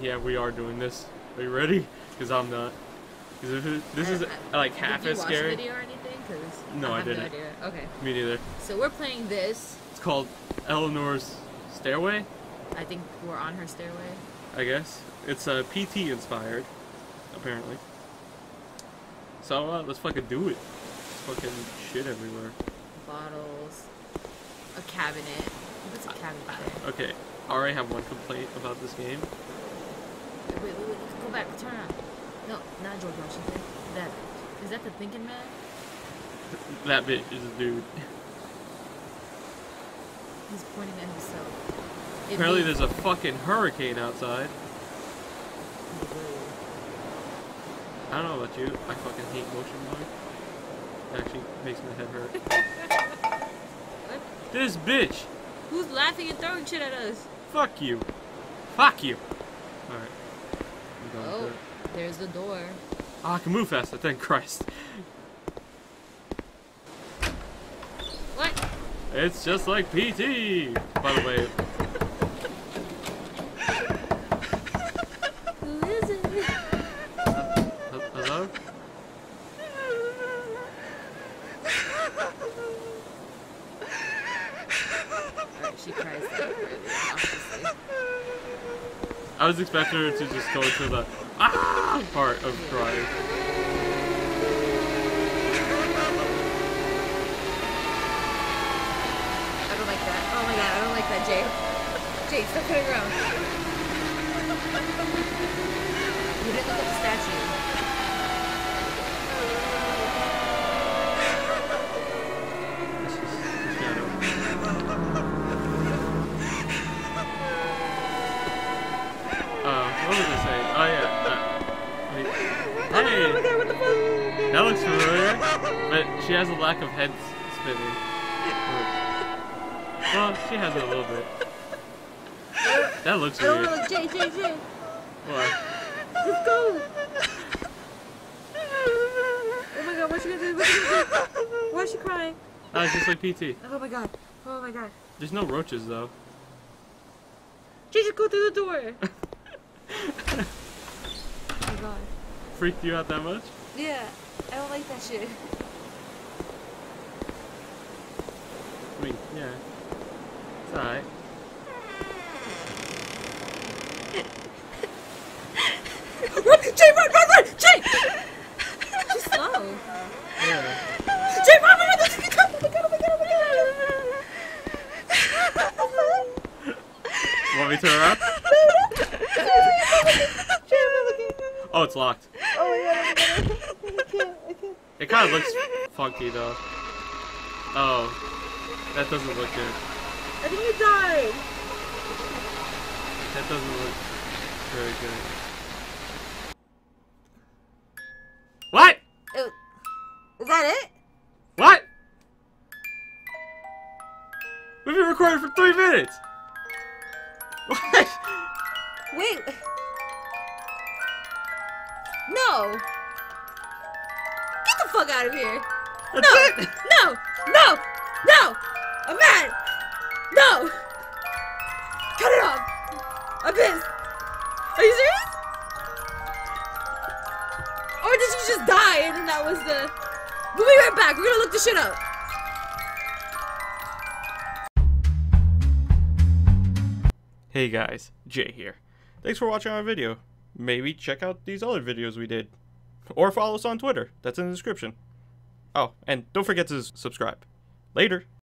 Yeah, we are doing this. Are you ready? Because I'm not. Because this is uh, like half Did you as watch scary. the video or anything? Cause No, I have didn't. No idea. Okay, Me neither. so we're playing this. It's called Eleanor's Stairway, I think we're on her stairway. I guess. It's uh, PT inspired, apparently. So uh, let's fucking do it. There's fucking shit everywhere. Bottles, a cabinet. What's a cabinet there? Okay, I already have one complaint about this game. Wait, wait, wait, go back, turn around. No, not George Washington. That is that the thinking man? That bitch is a dude. He's pointing at himself. It Apparently there's a fucking hurricane outside. I don't know about you. I fucking hate motion blur. It actually makes my head hurt. What? this bitch! Who's laughing and throwing shit at us? Fuck you. Fuck you. Alright. I'm done Oh, there's the door. Oh, I can move faster, thank Christ. What? It's just like PT! By the way, Who is it? hello? Alright, she cries that really obviously. I was expecting her to just go to the ah part of crying. I don't like that. Oh my god, I don't like that, Jay. Jay, stop putting around. You Hey, what the fuck? that looks familiar, but she has a lack of head spinning. Well, she has it a little bit. That looks weird. know, Jay, Jay, Jay. What? Let's go. Oh my god, what's she gonna do? What's she gonna do? Why is she crying? Ah, it's just like PT. Oh my god. Oh my god. There's no roaches though. Jay, just go through the door. oh my god. Freaked you out that much? Yeah, I don't like that shit. I mean, yeah. It's alright. Run! Jay, run, run, run! Jay! She's slow. Yeah. Jay, run, run, run! Oh my god, oh my god, oh my god, oh my god! Want me to turn around? Jay, I'm looking. Oh, it's locked. Oh my god, oh my god. I can't, I can't. It kind of looks funky though. Oh, that doesn't look good. I think you died. That doesn't look very good. What? Oh, that it? What? We've been recording for three minutes. What? Wait. No. Get the fuck out of here. That's no. it. No. No. No. I'm mad. No. Cut it off. I'm pissed. Are you serious? Or did you just die and then that was the... We'll be right back. We're gonna look this shit up. Hey guys, Jay here. Thanks for watching our video. Maybe check out these other videos we did. Or follow us on Twitter. That's in the description. Oh, and don't forget to subscribe. Later.